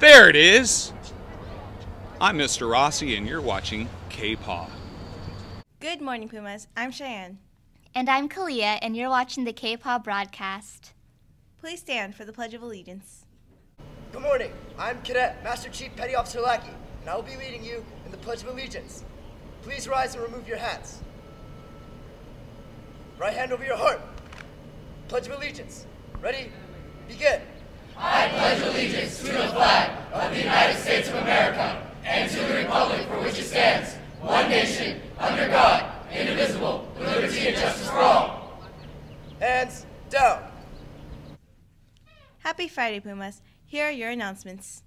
There it is. I'm Mr. Rossi, and you're watching K-Paw. Good morning, Pumas. I'm Cheyenne. And I'm Kalia, and you're watching the K-Paw broadcast. Please stand for the Pledge of Allegiance. Good morning. I'm Cadet Master Chief Petty Officer Lackey, and I will be leading you in the Pledge of Allegiance. Please rise and remove your hats. Right hand over your heart. Pledge of Allegiance. Ready? Begin. I pledge allegiance to the flag of the United States of America and to the republic for which it stands, one nation, under God, indivisible, with liberty and justice for all. Hands down. Happy Friday, Pumas. Here are your announcements.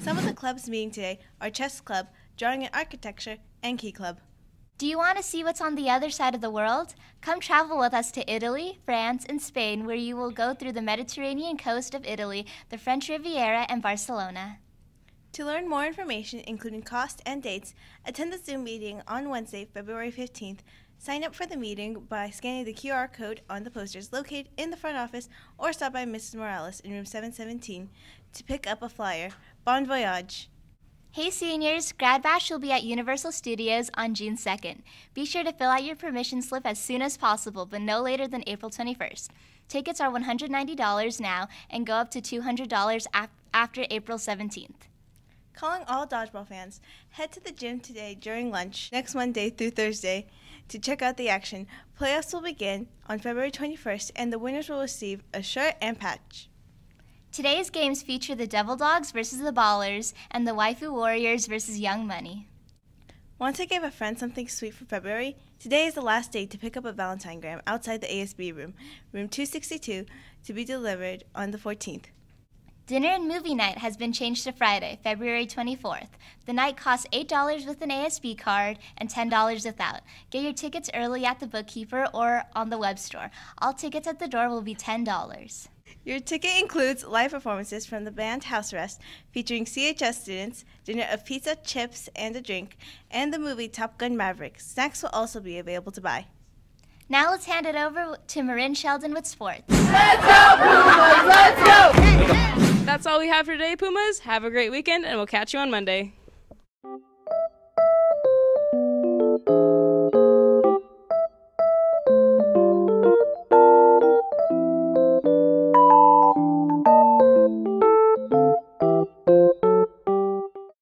Some of the clubs meeting today are Chess Club, Drawing and Architecture, and Key Club. Do you want to see what's on the other side of the world? Come travel with us to Italy, France, and Spain, where you will go through the Mediterranean coast of Italy, the French Riviera, and Barcelona. To learn more information, including cost and dates, attend the Zoom meeting on Wednesday, February 15th. Sign up for the meeting by scanning the QR code on the posters located in the front office or stop by Mrs. Morales in room 717 to pick up a flyer. Bon voyage! Hey seniors, Grad Bash will be at Universal Studios on June 2nd. Be sure to fill out your permission slip as soon as possible, but no later than April 21st. Tickets are $190 now and go up to $200 ap- after April 17th. Calling all dodgeball fans, head to the gym today during lunch, next Monday through Thursday, to check out the action. Playoffs will begin on February 21st, and the winners will receive a shirt and patch. Today's games feature the Devil Dogs versus the Ballers and the Waifu Warriors versus Young Money. Want to give a friend something sweet for February? Today is the last day to pick up a Valentine gram outside the ASB room, room 262, to be delivered on the 14th. Dinner and movie night has been changed to Friday, February 24th. The night costs $8 with an ASB card and $10 without. Get your tickets early at the bookkeeper or on the web store. All tickets at the door will be $10. Your ticket includes live performances from the band House Arrest, featuring CHS students, dinner of pizza, chips, and a drink, and the movie Top Gun Maverick. Snacks will also be available to buy. Now let's hand it over to Marin Sheldon with sports. Let's go, Pumas! Let's go! That's all we have for today, Pumas. Have a great weekend, and we'll catch you on Monday.